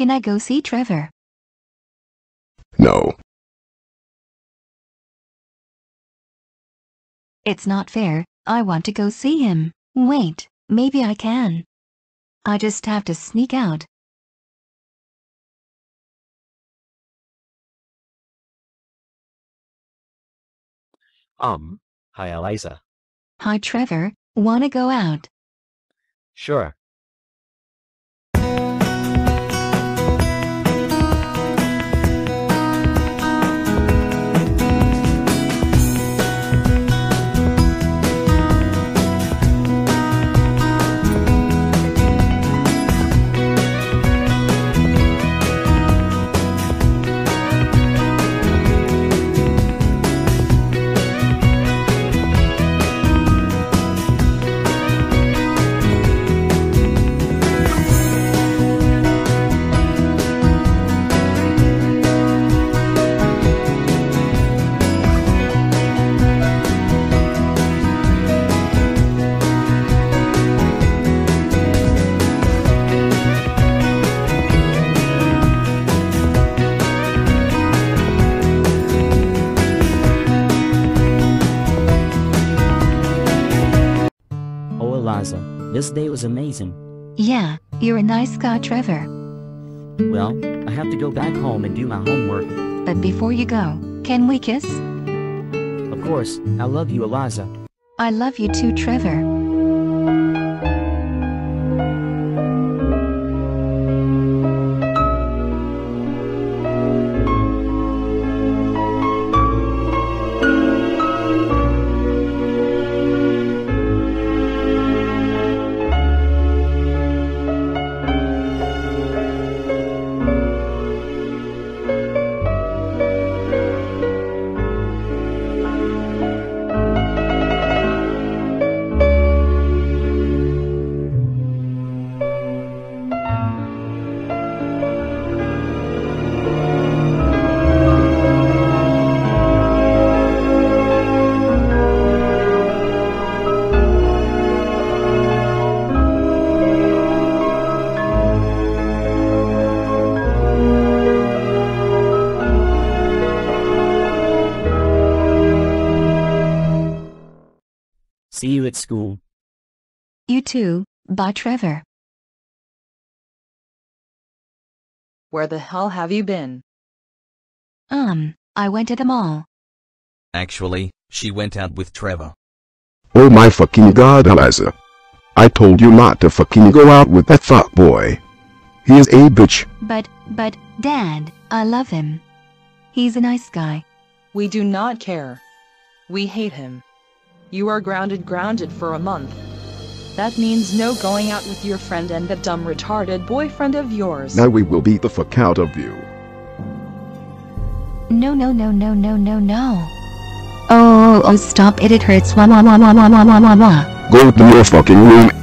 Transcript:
Can I go see Trevor? No. It's not fair. I want to go see him. Wait, maybe I can. I just have to sneak out. Um, hi Eliza. Hi Trevor, wanna go out? Sure. This day was amazing. Yeah, you're a nice guy Trevor. Well, I have to go back home and do my homework. But before you go, can we kiss? Of course, I love you, Eliza. I love you too Trevor. See you at school. You too, bye Trevor. Where the hell have you been? Um, I went to the mall. Actually, she went out with Trevor. Oh my fucking god, Eliza. I told you not to fucking go out with that fuck boy. He is a bitch. But, but, Dad, I love him. He's a nice guy. We do not care. We hate him. You are grounded grounded for a month. That means no going out with your friend and that dumb retarded boyfriend of yours. Now we will beat the fuck out of you. No no no no no no no. Oh, oh, oh stop it, it hurts. Wah wah wah wah wah wah wah wah. Go to your fucking room